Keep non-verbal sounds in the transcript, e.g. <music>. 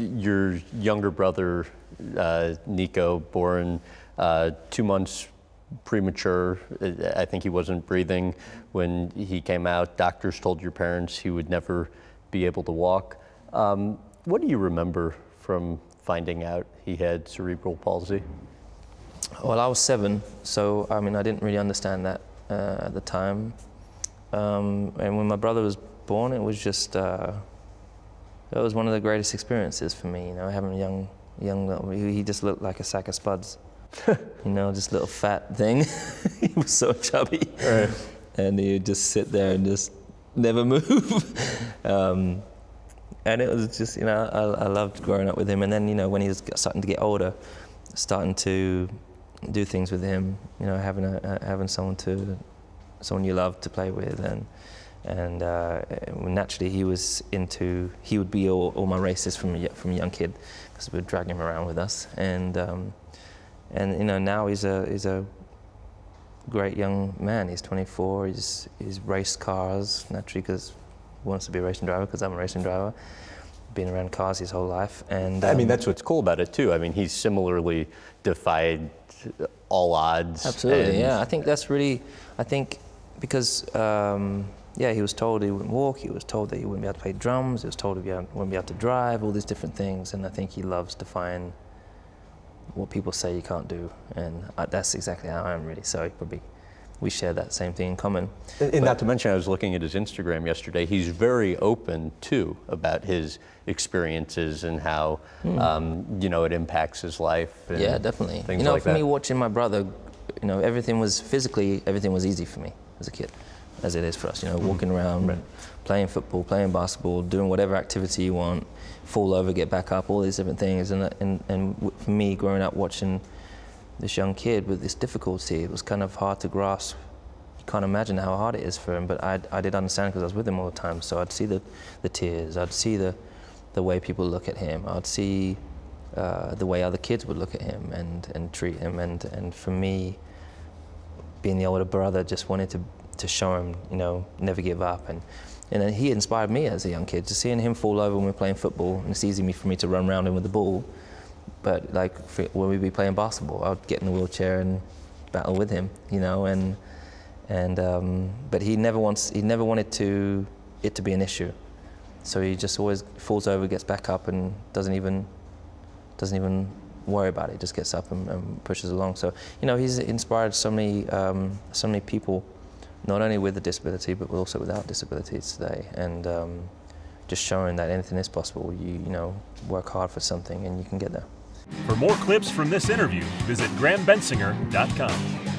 your younger brother, uh, Nico, born uh, two months premature. I think he wasn't breathing when he came out. Doctors told your parents he would never be able to walk. Um, what do you remember from finding out he had cerebral palsy? Well, I was seven, so I mean, I didn't really understand that uh, at the time. Um, and when my brother was born, it was just uh, it was one of the greatest experiences for me. You know, having a young, young little, he just looked like a sack of spuds. <laughs> you know, just little fat thing. <laughs> he was so chubby, right. and he would just sit there and just never <laughs> move. um, and it was just, you know, I, I loved growing up with him. And then, you know, when he was starting to get older, starting to do things with him, you know, having a, having someone to, someone you love to play with, and and uh, naturally he was into, he would be all, all my races from a, from a young kid, because we'd drag him around with us, and um, and you know now he's a he's a great young man. He's 24. He's he's raced cars naturally because wants to be a racing driver because I'm a racing driver. Been around cars his whole life, and um, I mean um, that's what's cool about it too. I mean he's similarly defied all odds. Absolutely, yeah. I think that's really. I think because um, yeah, he was told he wouldn't walk. He was told that he wouldn't be able to play drums. He was told he wouldn't be able to drive. All these different things, and I think he loves to find what people say you can't do, and I, that's exactly how I am really. So probably we share that same thing in common. And, but, not to mention, I was looking at his Instagram yesterday. He's very open too about his experiences and how hmm. um, you know it impacts his life. yeah, definitely. you know, like for that. me, watching my brother, you know, everything was physically everything was easy for me as a kid, as it is for us. You know, mm-hmm. walking around, right. playing football, playing basketball, doing whatever activity you want, fall over, get back up, all these different things. And and and for me, growing up watching this young kid with this difficulty. It was kind of hard to grasp. You can't imagine how hard it is for him, but I, I did understand because I was with him all the time. So I'd see the, the tears, I'd see the, the way people look at him, I'd see uh, the way other kids would look at him and, and treat him. And, and for me, being the older brother, just wanted to, to show him, you know, never give up. And, and then he inspired me as a young kid, just seeing him fall over when we're playing football, and it's easy for me to run around him with the ball but like when we'd be playing basketball, I'd get in the wheelchair and battle with him, you know, and and um, but he never wants he never wanted to it to be an issue, so he just always falls over, gets back up, and doesn't even doesn't even worry about it. Just gets up and, and pushes along. So you know, he's inspired so many um, so many people, not only with a disability but also without disabilities today, and. Um, just showing that anything is possible. You, you know, work hard for something and you can get there. For more clips from this interview, visit grahambensinger.com.